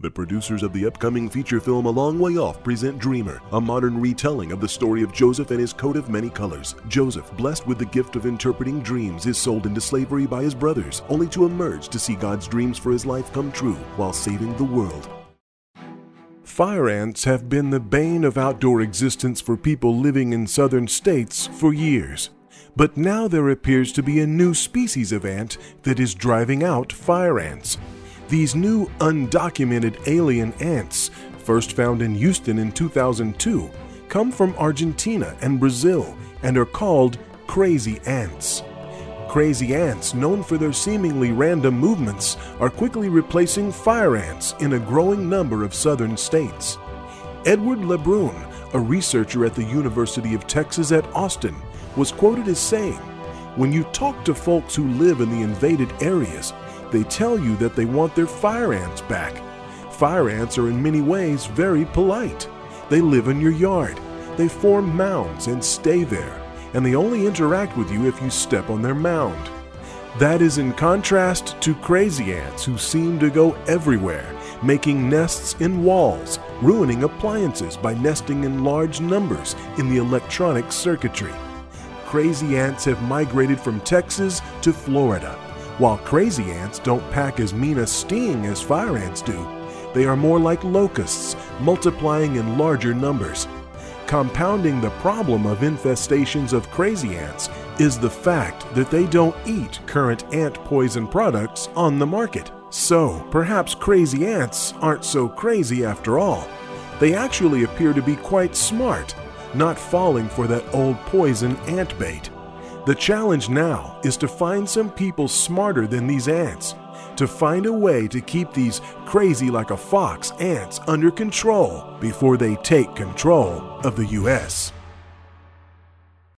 The producers of the upcoming feature film A Long Way Off present Dreamer, a modern retelling of the story of Joseph and his coat of many colors. Joseph, blessed with the gift of interpreting dreams, is sold into slavery by his brothers, only to emerge to see God's dreams for his life come true while saving the world. Fire ants have been the bane of outdoor existence for people living in southern states for years. But now there appears to be a new species of ant that is driving out fire ants. These new undocumented alien ants, first found in Houston in 2002, come from Argentina and Brazil and are called crazy ants. Crazy ants, known for their seemingly random movements, are quickly replacing fire ants in a growing number of southern states. Edward LeBrun, a researcher at the University of Texas at Austin, was quoted as saying, When you talk to folks who live in the invaded areas, they tell you that they want their fire ants back. Fire ants are in many ways very polite. They live in your yard, they form mounds and stay there, and they only interact with you if you step on their mound. That is in contrast to crazy ants who seem to go everywhere, making nests in walls, ruining appliances by nesting in large numbers in the electronic circuitry. Crazy ants have migrated from Texas to Florida while crazy ants don't pack as mean a sting as fire ants do, they are more like locusts, multiplying in larger numbers. Compounding the problem of infestations of crazy ants is the fact that they don't eat current ant poison products on the market. So, perhaps crazy ants aren't so crazy after all. They actually appear to be quite smart, not falling for that old poison ant bait. The challenge now is to find some people smarter than these ants, to find a way to keep these crazy like a fox ants under control before they take control of the US.